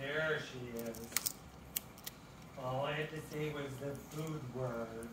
there she is. All I had to say was the food word.